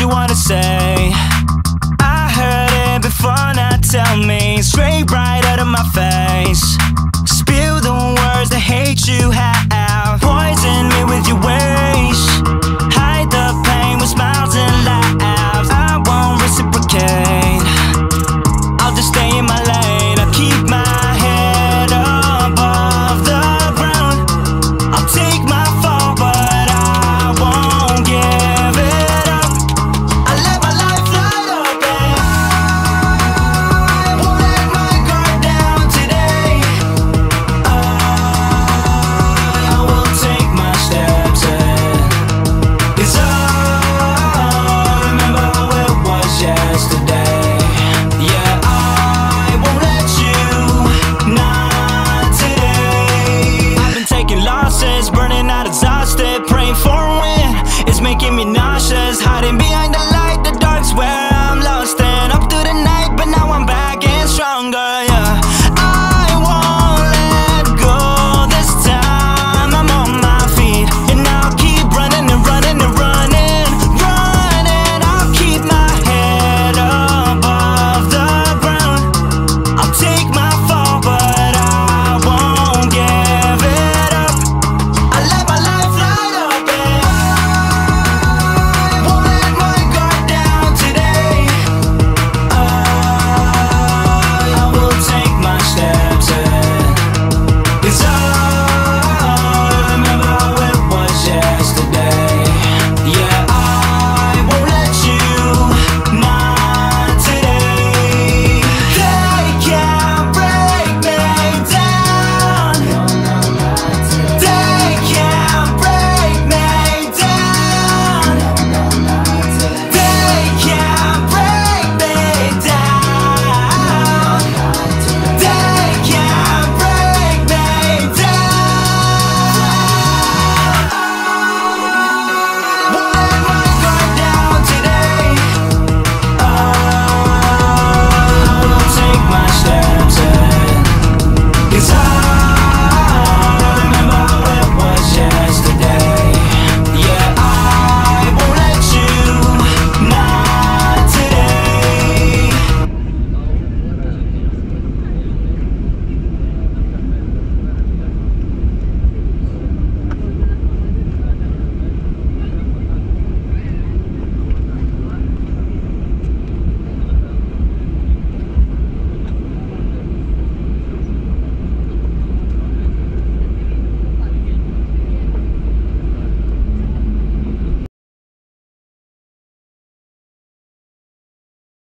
you wanna say. I heard it before, now tell me straight right out of my face.